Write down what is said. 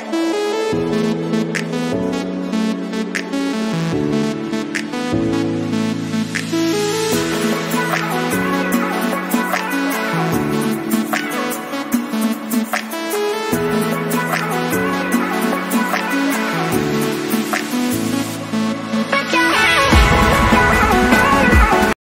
Bye.